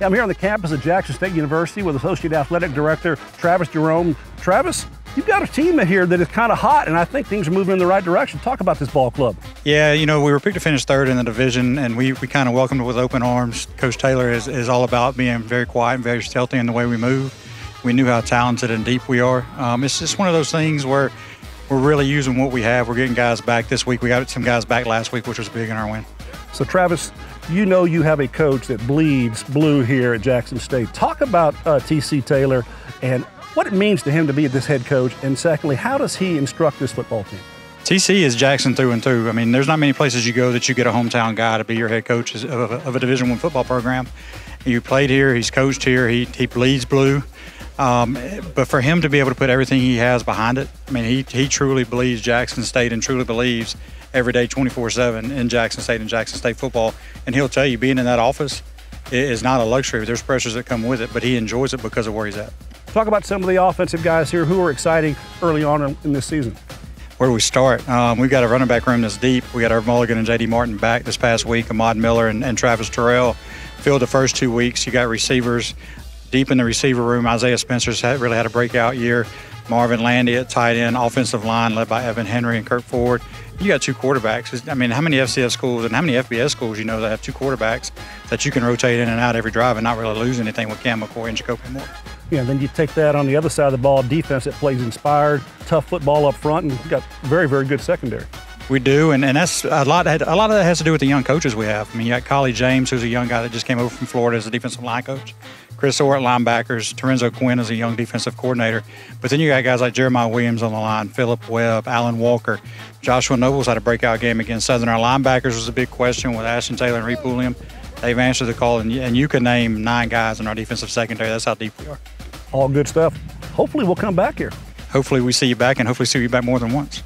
Yeah, I'm here on the campus of Jackson State University with Associate Athletic Director Travis Jarome. Travis, you've got a team here that is kind of hot, and I think things are moving in the right direction. Talk about this ball club. Yeah, you know, we were picked to finish third in the division, and we, we kind of welcomed it with open arms. Coach Taylor is, is all about being very quiet and very stealthy in the way we move. We knew how talented and deep we are. Um, it's just one of those things where we're really using what we have. We're getting guys back this week. We got some guys back last week, which was big in our win. So, Travis, you know you have a coach that bleeds blue here at Jackson State. Talk about uh, TC Taylor and what it means to him to be this head coach, and secondly, how does he instruct this football team? TC is Jackson through and through. I mean, there's not many places you go that you get a hometown guy to be your head coach of a, of a Division One football program. You played here, he's coached here, he, he bleeds blue. Um, but for him to be able to put everything he has behind it, I mean, he, he truly believes Jackson State and truly believes every day 24 7 in Jackson State and Jackson State football. And he'll tell you, being in that office is not a luxury. There's pressures that come with it, but he enjoys it because of where he's at. Talk about some of the offensive guys here who are exciting early on in this season. Where do we start? Um, we've got a running back room that's deep. We got Irv Mulligan and J.D. Martin back this past week. Ahmad Miller and, and Travis Terrell filled the first two weeks. You got receivers deep in the receiver room. Isaiah Spencer's had, really had a breakout year. Marvin Landy at tight end, offensive line led by Evan Henry and Kirk Ford. You got two quarterbacks. I mean, how many FCS schools and how many FBS schools you know that have two quarterbacks that you can rotate in and out every drive and not really lose anything with Cam McCoy and Jacoby Moore? Yeah, then you take that on the other side of the ball, defense that plays inspired, tough football up front, and got very, very good secondary. We do, and, and that's a lot. A lot of that has to do with the young coaches we have. I mean, you got Collie James, who's a young guy that just came over from Florida as a defensive line coach. Chris Orr at linebackers, Terenzo Quinn is a young defensive coordinator. But then you got guys like Jeremiah Williams on the line, Philip Webb, Alan Walker. Joshua Nobles had a breakout game against Southern. Our linebackers was a big question with Ashton Taylor and Reed Pulliam. They've answered the call, and, and you can name nine guys in our defensive secondary. That's how deep we are. All good stuff. Hopefully, we'll come back here. Hopefully, we see you back, and hopefully, see you back more than once.